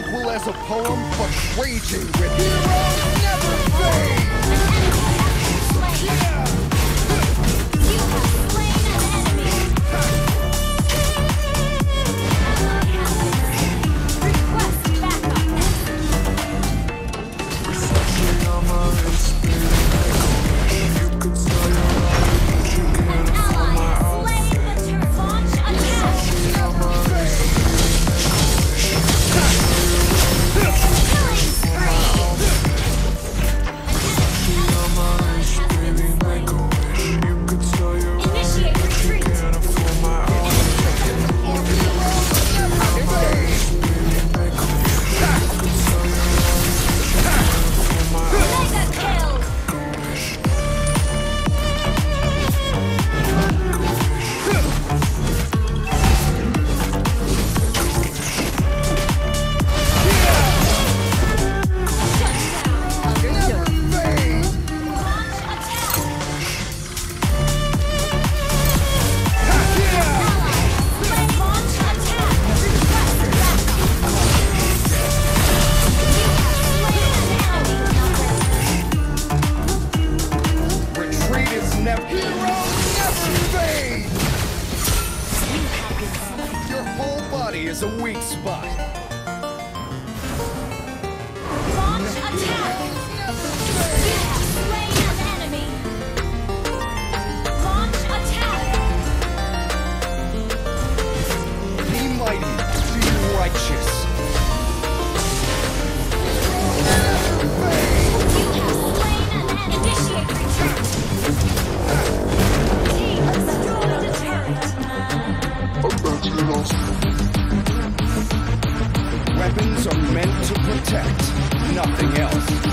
tranquil as a poem, but raging with heroes never fade. Yeah. Heroes never fade! Your whole body is a weak spot. Launch attack! Thank you.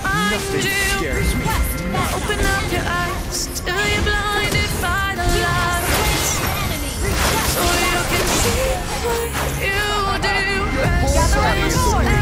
Find Nothing you. scares me. Open up your eyes till you're blinded by the lights, so you can see what you do. body is a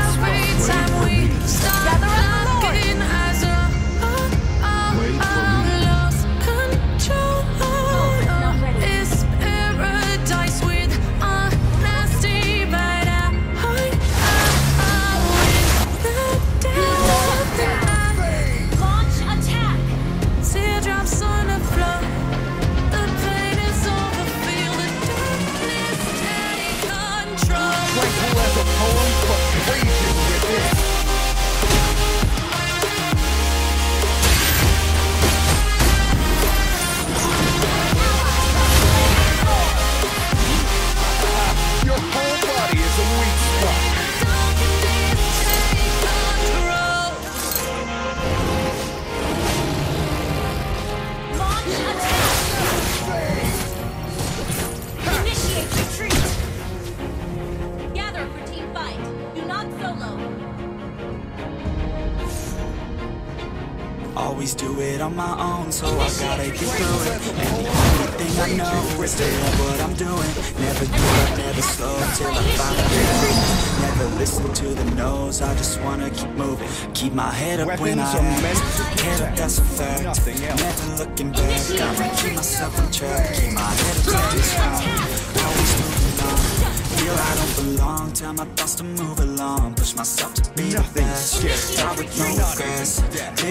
on my own, so I gotta get through it. And the only thing I know is to love what I'm doing. Never give up, never slow till I finally it. Never listen to the no's, I just wanna keep moving. Keep my head up when I Weapons are meant act. Head up, that's a fact. Never looking back, I'ma keep myself on track. Keep my head up, it's fine. Always moving on. Feel I don't belong, tell my thoughts to move along. Push myself to be the Nothing best. scares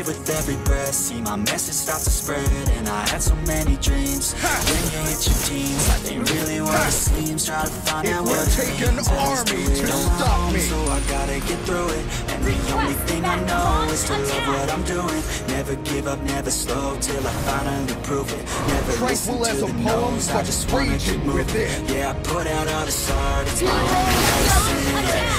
with every breath. See my message start to spread, and I had so many dreams. When you hit your teens, life ain't really what it seems. Try to find It out what it take an army to stop own, me. So I gotta get through it. And the only thing I know is to love what I'm doing. Never give up, never slow till I finally prove it. Never listen Tranquil to the no's. I just wanna keep moving. Yeah, I put out all this art. It's my medicine. Yeah,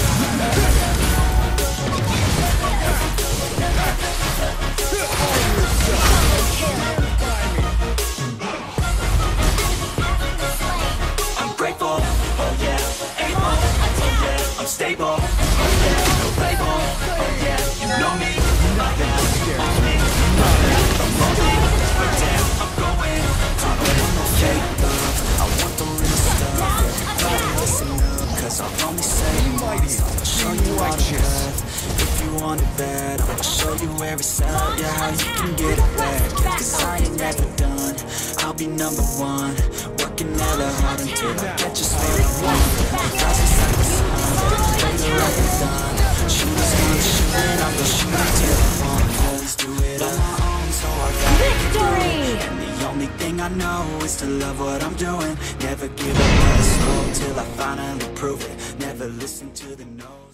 To love what I'm doing, never give up, never slow till I finally prove it, never listen to the no's.